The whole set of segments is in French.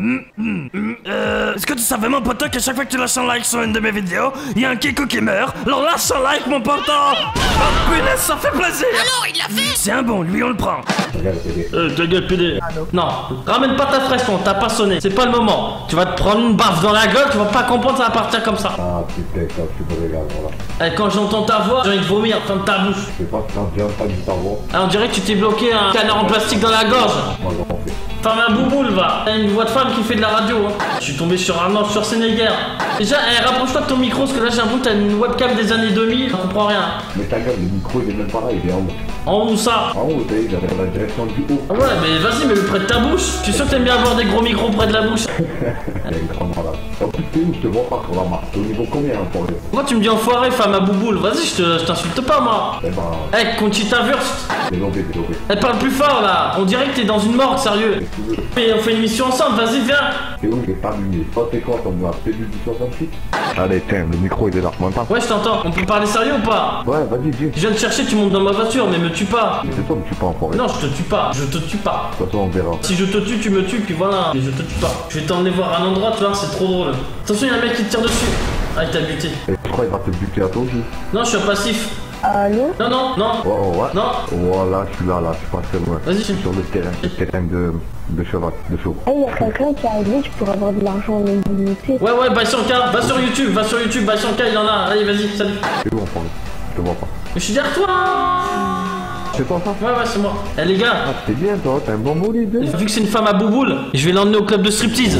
Euh, est-ce que tu savais, mon pote, qu'à chaque fois que tu lâches un like sur une de mes vidéos, il y a un Kiko qui meurt? Alors lâche un like, mon pote Oh, punaise, ça fait plaisir Alors, il l'a fait C'est un bon, lui, on le prend. Euh, ta gueule, PD. Non, ramène pas ta fraise, t'as pas sonné. C'est pas le moment. Tu vas te prendre une baffe dans la gueule, tu vas pas comprendre, ça va partir comme ça. Ah putain, ça, tu me regardes, voilà. Eh, quand j'entends ta voix, j'ai envie de vomir, ferme ta bouche. Je sais pas t'en viens pas du savoir. Ah, on dirait que tu t'es bloqué un canard en plastique dans la gorge. Femme à bouboule, va. Une voix de femme qui fait de la radio. Hein. Je suis tombé sur un ange sur Sénégal. Déjà, eh, rapproche-toi de ton micro, parce que là, j'ai l'impression que t'as une webcam des années 2000. Je comprends rien. Mais ta gueule, le micro, il est même pas là, il est en haut. En haut, ça. En haut, t'as vu, dans la direction du haut. Ah ouais, mais vas-y, mets-le près de ta bouche. Je suis sûr que t'aimes bien avoir des gros micros près de la bouche. Elle est grande malade. En plus, t'es où? Je te vois pas sur la marque. T'es au niveau combien, hein, pour le Pourquoi tu me dis enfoiré, femme à bouboule Vas-y, je te- je t'insulte pas, moi. Eh ben, Eh, Conchita Wurst. développé. Elle parle plus fort, là. On dirait que t'es dans une morgue, sérieux. Et on fait une émission ensemble, vas-y, viens. T'es où? J'ai pas allumé. Toi, t'es quoi ton T'es du 68 Allez, tiens, le micro, il est là. M'entends Ouais, je t'entends. On peut parler sérieux ou pas Ouais, vas-y, dis. Je viens de chercher, tu montes dans ma voiture, mais me tue pas. Mais c'est toi, mais tu peux en forêt. Non, je te tue pas. Je te tue pas. De toute façon, on verra. Si je te tue, tu me tues, puis voilà. Mais je te tue pas. Je vais t'emmener voir un endroit, tu vois, c'est trop drôle. Attention, il y a un mec qui te tire dessus. Ah, il t'a buté. Et tu crois qu'il va te buter à toi aussi Non, je suis un passif. Allô Non, non, non. Oh, oh, ouais. Non. Voilà, je suis là, là, je suis pas très loin. Vas-y. Je suis sur le terrain, le terrain de, de cheval, de chevaux. Eh, y a quelqu'un qui a glitch pour avoir de l'argent en illimité. Ouais, ouais, Baïsanka, va sur YouTube, va sur YouTube, Baïsanka, il en a. Allez, vas-y, salut. C'est où en forêt Je te vois pas. Mais je suis derrière toi. C'est toi ça Ouais, ouais, c'est moi. Eh, les gars, Ah, c'est bien toi, t'as un bon bolide. vu que c'est une femme à bouboule, je vais l'emmener au club de striptease.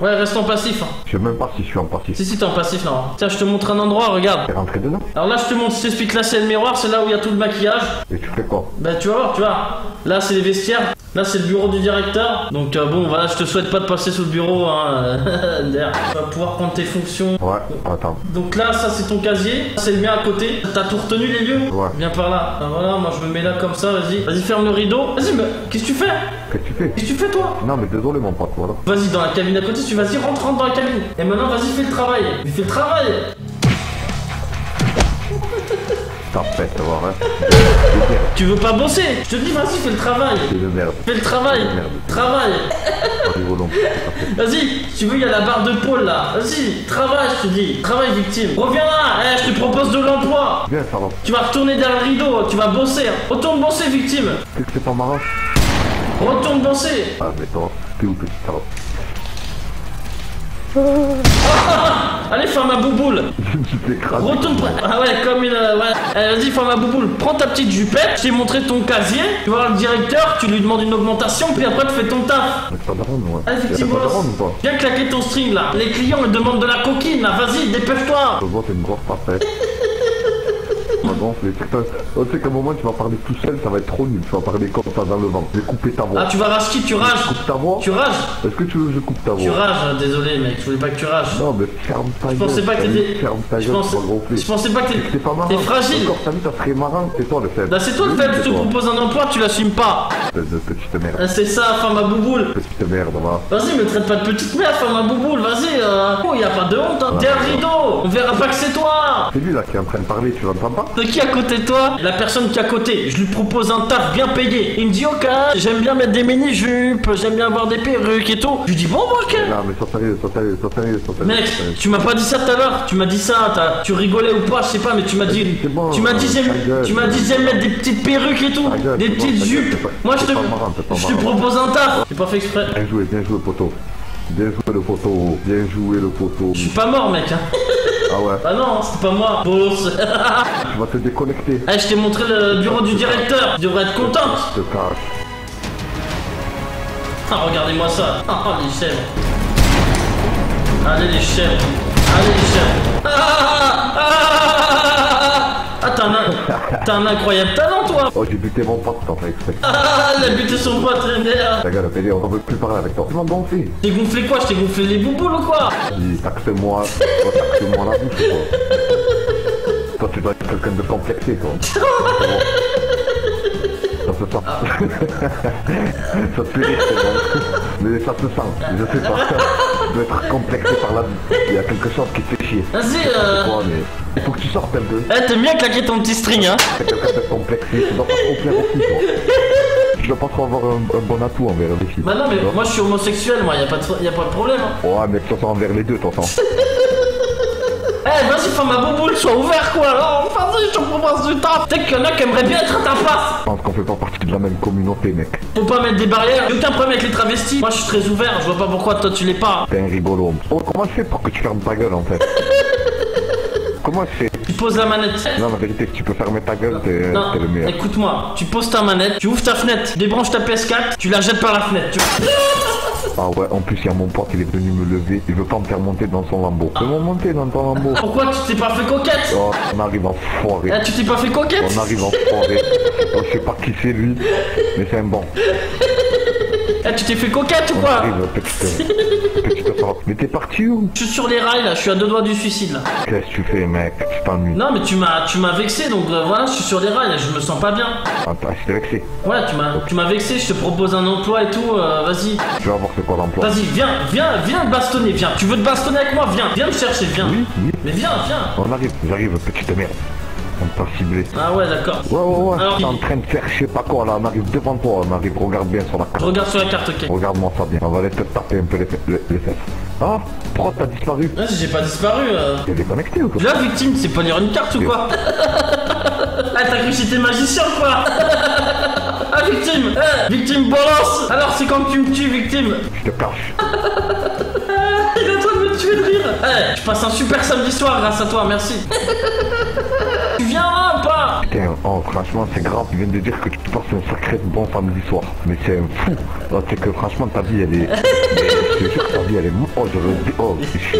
Ouais, reste en passif. hein. Je sais même pas si je suis en passif. Si, si, t'es en passif, non. Tiens, je te montre un endroit, regarde. T'es rentré dedans Alors là, je te montre, je t'explique, là, c'est le miroir, c'est là où il y a tout le maquillage. Et tu fais quoi Bah tu vas voir, tu vois. Là c'est les vestiaires, là c'est le bureau du directeur. Donc euh, bon voilà, je te souhaite pas de passer sous le bureau, hein. D'ailleurs, tu vas pouvoir prendre tes fonctions. Ouais, attends. Donc là, ça c'est ton casier, c'est le mien à côté. T'as tout retenu les lieux Ouais. Viens par là. Ah, voilà, moi je me mets là comme ça, vas-y. Vas-y, ferme le rideau. Vas-y, mais qu'est-ce que tu fais Qu'est-ce que tu fais Qu'est-ce que tu fais toi Non mais désolé mon pote, voilà. Vas-y dans la cabine côté, tu vas-y, rentre, rentre dans la cabine. Et maintenant, vas-y, fais le travail. Mais fais le travail. Tu vois, hein. Tu veux pas bosser Je te dis, vas-y, fais le travail. C'est de merde. Fais le travail. Merde. Travail. Vas-y, si tu veux, il y a la barre de pôle là. Vas-y, travaille, je te dis. Travaille, victime. Reviens là, eh, je te propose de l'emploi. Viens, ça va. Tu vas retourner derrière le rideau, tu vas bosser. Retourne bosser, victime. Qu'est-ce que c'est pas marrant Retourne bosser. Ah mais toi, t'es où petit salope Allez, femme à bouboule. Me. Retourne. Ah ouais, comme une. euh, Ouais. Eh, Vas-y, femme à bouboule. Prends ta petite jupette. Je t'ai montré ton casier. Tu vas voir le directeur, tu lui demandes une augmentation, puis après tu fais ton taf. Mais t'as ouais. Pas ou pas Viens claquer ton string là. Les clients ils demandent de la coquine là. Vas-y, dépêche-toi. Je vois, t'es une grosse papette. Tu m'as gonflé. Putain, Tu sais qu'à un moment, tu vas parler tout seul, ça va être trop nul. Tu vas parler comme ça dans le vent. Je vais couper ta voix. Ah, tu vas racheter, tu Je rages. coupe ta voix Tu rages. Est-ce que tu veux que je coupe ta Tu voix rages, hein, désolé mec, je voulais pas que tu rages. Non, mais ferme ta gueule. Je pensais pas que t'étais. Ferme ta Je gueule, tu je pensais pas que C'est t'es. pas marrant. T'es fragile. Encore, t'as vu, ça serait marrant. C'est toi le faible. Là c'est toi le je c'est te toi. propose un emploi, tu l'assumes pas. Petite merde. Ah, C'est ça, femme à bouboule. Petite merde, va. Vas-y, me traite pas de petite merde, femme à bouboule, vas-y. Euh... Oh, y a pas de honte, hein. Rideau, on verra pas que c'est toi. C'est lui là qui est en train de parler, tu l'entends pas Qui à côté de toi La personne qui est à côté. Je lui propose un taf bien payé. Il me dit, ok, j'aime bien mettre des mini-jupes, j'aime bien avoir des perruques et tout. Je lui dis, bon, bah, ok. Non, mais sois sérieux, sois sérieux, sois sérieux, sois sérieux. Mec, tu m'as pas dit ça tout à l'heure, tu m'as dit ça, t'as- tu rigolais ou pas, je sais pas, mais tu m'as dit, bon, tu m'as dit j'aime, ta gueule. tu m'as dit j'aime mettre des petites perruques et tout, Ta gueule, des c'est bon, petites ta gueule, jupes. c'est pas- Moi je te, c'est pas marrant, c'est pas je te marrant. propose un taf. J'ai pas fait exprès. Bien joué, bien joué, poteau. Bien joué le poteau, bien joué le poteau. Je suis pas mort, mec. Hein. Ah ouais, Ah non, c'était pas moi. Boss. tu vas te déconnecter. Eh, je t'ai montré le bureau du directeur. Tu devrais être contente. Je te cache. Ah, regardez-moi ça. Ah, les chèvres. Allez les chèvres. Allez les chèvres. Ah, ah, ah, ah, ah, t'as un, un incroyable talent, toi. Oh, j'ai buté mon pote, t'en fais exprès. Ah, il a buté son pote, merde. Ta gueule, Pédé, on ne veut plus parler avec toi. Tu m'as gonflé. T'es gonflé quoi? Je t'ai gonflé les bouboules ou quoi? Dis, taxe-moi, taxe-moi la bouche, quoi. Toi, tu dois être quelqu'un de complexé, toi. Ça se sent. ça te fait rire, c'est bon. Mais ça se sent, je sais pas. Tu dois être complexé par la vie. Il y a quelque chose qui te chier. Vas-y, euh... Quoi, mais il faut que tu sortes un peu. Eh, t'aimes bien claquer ton petit string, hein C'est quelqu'un de complexé, tu dois pas trop plaire toi. avoir un, un bon atout envers les filles. Bah non, mais Tu moi je suis homosexuel, moi, y a pas de, y a pas de problème. hein. Ouais, mais ce soit envers les deux, t'entends Eh, vas-y, fais ma bouboule, sois ouvert quoi. Alors, vas-y, je te propose du taf. Peut-être qu'il y en a qui aimeraient bien être à ta place. Je pense qu'on fait pas partie de la même communauté, mec. Faut pas mettre des barrières. Y'a aucun problème avec les travestis. Moi, je suis très ouvert. Je vois pas pourquoi toi tu l'es pas. T'es un rigolo. Oh, comment je fais pour que tu fermes ta gueule, en fait Comment je fais Tu poses la manette. Non, la vérité, si tu peux fermer ta gueule, t'es le meilleur. écoute-moi, tu poses ta manette, tu ouvres ta fenêtre, débranches ta PS4, tu la jettes par la fenêtre. Tu... Ah ouais, en plus, il y a mon pote, il est venu me lever. Il veut pas me faire monter dans son lambeau. Monter dans ton lambeau. Pourquoi tu t'es pas fait coquette Oh, on arrive en foiré. Eh, tu t'es pas fait coquette On arrive en foiré. Oh, je sais pas qui c'est lui, mais c'est un bon. Eh, tu t'es fait coquette ou quoi sorte. Mais t'es parti où Je suis sur les rails là, je suis à deux doigts du suicide là. Qu'est-ce que tu fais, mec Tu t'ennuies. Non mais tu m'as tu m'as vexé donc euh, voilà, je suis sur les rails, je me sens pas bien. Je t'ai vexé. Ouais, tu m'as tu m'as vexé, je te propose un emploi et tout, euh, vas-y. Je vais avoir c'est quoi l'emploi Vas-y, viens, viens, viens te bastonner, viens. Tu veux te bastonner avec moi? Viens, viens me chercher, viens. Oui, oui. Mais viens, viens. On arrive, j'arrive, petite merde. On t'a ciblé. Ah ouais, d'accord. Ouais, ouais, ouais. Alors, T'es en train de faire je sais pas quoi là. On arrive devant toi. On arrive, regarde bien sur la carte. Regarde sur la carte, ok. Regarde-moi ça bien. On va aller te taper un peu les, fe- les, les fesses. Ah Pourquoi t'as disparu Vas-y, j'ai pas disparu. Euh... T'es déconnecté ou quoi? La victime, c'est pas lire une carte ou quoi? Ah, t'as cru que j'étais magicien ou quoi? Ah, victime Eh, Victime bolos Alors, c'est quand tu me tues, victime? Je te cache. Il est en train de me tuer de rire Eh, je passe un super samedi soir grâce à toi, merci Putain, oh, franchement, c'est grave. Tu viens de dire que tu passes un sacré bon samedi soir. Mais c'est un fou. C'est que franchement, ta vie, elle est. je te jure, ta vie, elle est. Oh, je le dis. Oh, je suis-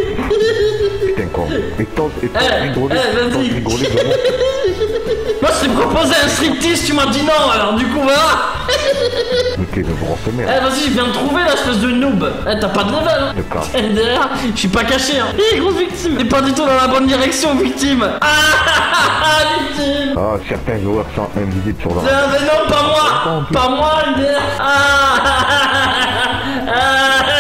Putain, quoi. Et t'oses et t'oses Eh, rigoler. eh, rigoler. Moi, je t'ai proposé un striptease, tu m'as dit non, alors du coup, voilà Eh, merde. vas-y, viens me trouver, l'espèce de noob Eh, t'as pas de level hein. Eh, derrière, je suis pas caché, hein Hé, grosse victime T'es pas du tout dans la bonne direction, victime Ah, ah, ah, victime Ah, certains joueurs sont invisibles sur la. Non, mais non, pas moi Pas moi, Ah, ah, ah, ah.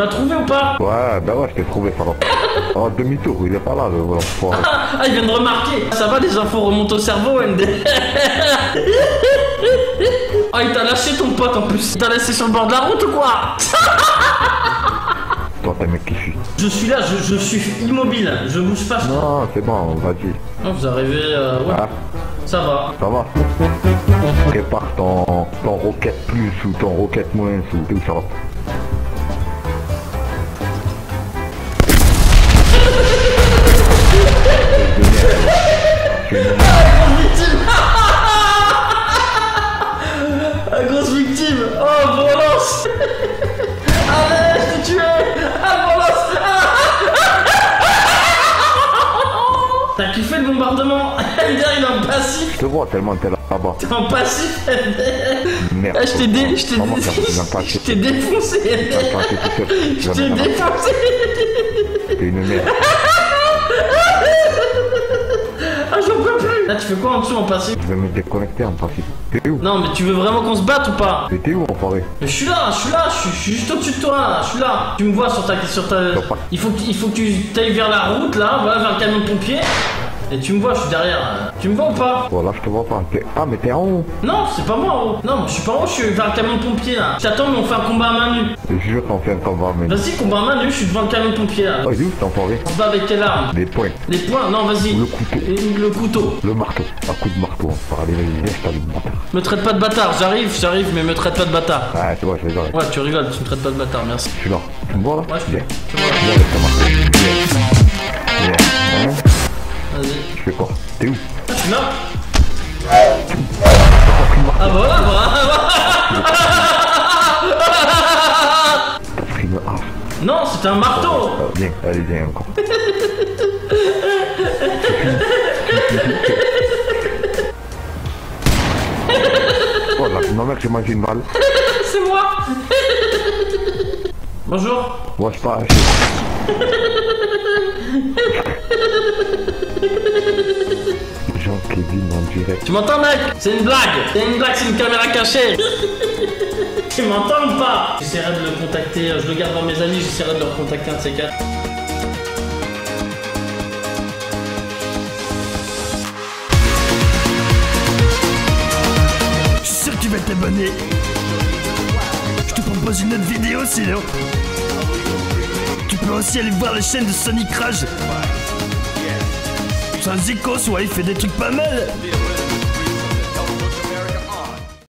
M'as trouvé ou pas? Ouais, bah ouais, je t'ai trouvé, ça va. Oh, demi-tour, il est pas là, le voilà, faut arrêter. Ah, il vient de remarquer Ça va, les infos remontent au cerveau, MDR Oh, il t'a lâché ton pote en plus Il t'a laissé sur le bord de la route ou quoi Toi, t'es mec qui fuit. Je suis là, je, je suis immobile, je bouge pas. Non, c'est bon, vas-y. Non, vous arrivez, euh, ouais, Ah, ça va. ça va. Prépare ton, ton roquette plus ou ton roquette moins ou tout ça. Victime. Oh, violence Allez, je t'ai tué Ah, violence T'as kiffé le bombardement? MDR, il est en passif. Je te vois tellement t'es là-bas. T'es en passif Merde. Ah, je t'ai dé... Je t'ai dé... Je t'ai défoncé. Je t'ai défoncé. T'es une merde. Ah, j'en peux Là, tu fais quoi en dessous en passif Je vais me déconnecter en principe. T'es où Non, mais tu veux vraiment qu'on se batte ou pas Mais T'es où, enfoiré Mais je suis là, je suis là, je suis, juste au-dessus de toi, là, je suis là. Tu me vois sur ta, sur ta. Il faut, que- il faut que tu ailles vers la route là, voilà, vers le camion de pompier. Et tu me vois, je suis derrière. Tu me vois ou pas Voilà, je te vois pas. T'es- Ah, mais t'es en haut. Non, c'est pas moi en haut. Non, je suis pas en haut, je suis vers le camion de pompier là. Je t'attends, mais on fait un combat à main nue. Je jure qu'on fait un combat, mais. Vas-y, combat à main nue, je suis devant le camion de pompier là. Oh, il est où cet enfoiré On se bat avec quelle arme Des points. Les poings Non, vas-y. Le couteau. Et Le couteau. Le marteau. Un coup de marteau. On va aller, bâtard. Me traite pas de bâtard, j'arrive, j'arrive, mais me traite pas de bâtard. Ah, tu vois, je rigole. Ouais, tu rigoles, tu me traites pas de bâtard, merci. Je suis là. Tu me vois là Ouais, je te tu vois. Ton marteau. Viens. Vas-y. Tu fais quoi T'es où Ah, je là. Ah bah voilà, voilà. T'as pris le Ah, Non, c'était un marteau ah, viens, allez, viens encore. oh là, ma mère, j'ai mangé une balle. C'est moi Bonjour Moi, je pas. Jean-Kevin en direct. Tu m'entends mec? C'est une blague C'est une blague, c'est une caméra cachée Tu m'entends ou pas? J'essaierai de le contacter, je le garde dans mes amis, j'essaierai de le recontacter un de ces quatre. vas t'abonner. Je te propose une autre vidéo sinon. Tu peux aussi aller voir la chaîne de Sonic Rage. Un Zikos, ouais, il fait des trucs pas mal.